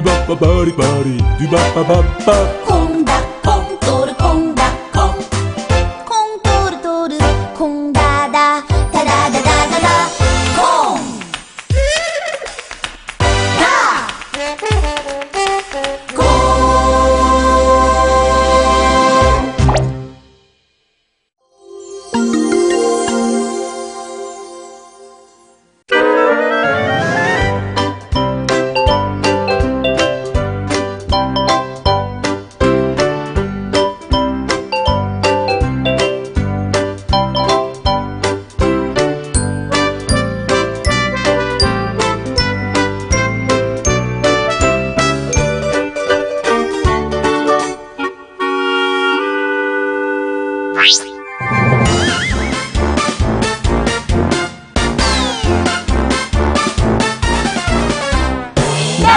뒤바빠바리바리 뒤바빠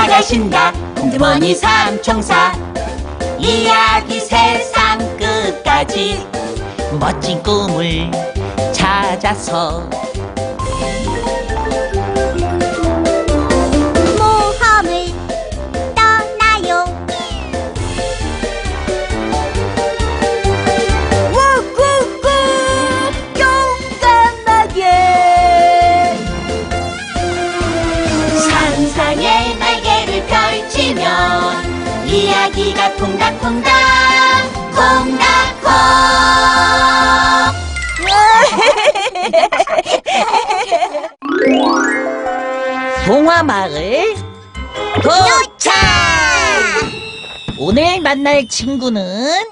나가신다. 공주머니 삼총사. 이야기 세상 끝까지 멋진 꿈을 찾아서 이야기가 콩닥콩닥 콩닥콩 동화마을 도착! 오늘 만날 친구는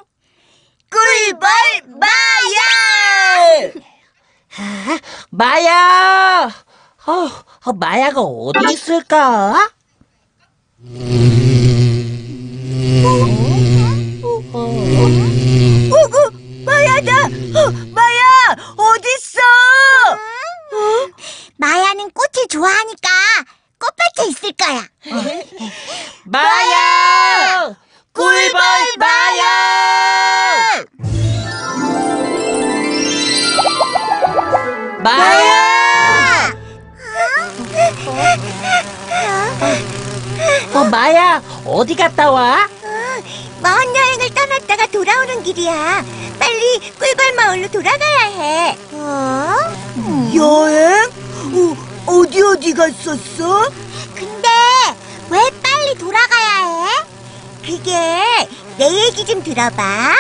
꿀벌 마야! 아, 마야! 어, 어, 마야가 어디 있을까? 어, 어, 마야다! 어, 마야! 어딨어? 마야는 꽃을 좋아하니까 꽃밭에 있을 거야 마야! 꿀벌 마야! 마야! 어, 마야, 어디 갔다 와? 먼 여행을 떠났다가 돌아오는 길이야. 빨리 꿀벌 마을로 돌아가야 해. 어? 여행? 어, 어디 어디 갔었어? 근데 왜 빨리 돌아가야 해? 그게 내 얘기 좀 들어봐.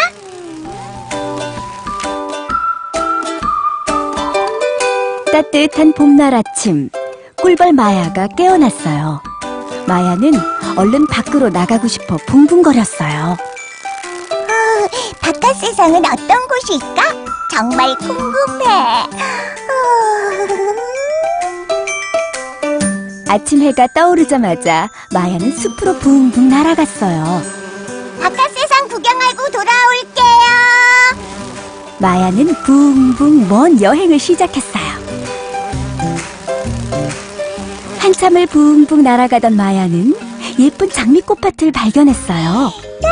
따뜻한 봄날 아침, 꿀벌 마야가 깨어났어요. 마야는 얼른 밖으로 나가고 싶어 붕붕거렸어요. 어, 바깥 세상은 어떤 곳일까? 정말 궁금해. 어. 아침 해가 떠오르자마자 마야는 숲으로 붕붕 날아갔어요. 바깥 세상 구경하고 돌아올게요. 마야는 붕붕 먼 여행을 시작했어요. 한참을 붕붕 날아가던 마야는 예쁜 장미꽃밭을 발견했어요. 아,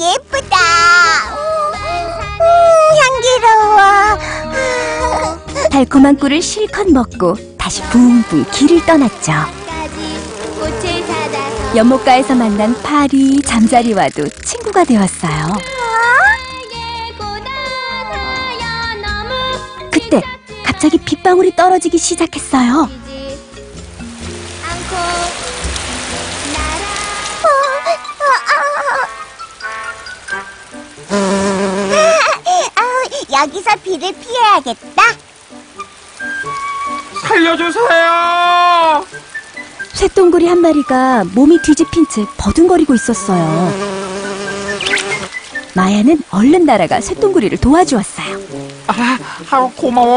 예쁘다. 음, 향기로워. 달콤한 꿀을 실컷 먹고 다시 붕붕 길을 떠났죠. 연못가에서 만난 파리, 잠자리와도 친구가 되었어요. 그때 갑자기 빗방울이 떨어지기 시작했어요. 여기서 비를 피해야겠다. 살려주세요 쇠똥구리 한 마리가 몸이 뒤집힌 채 버둥거리고 있었어요. 마야는 얼른 날아가 쇠똥구리를 도와주었어요. 아, 아 고마워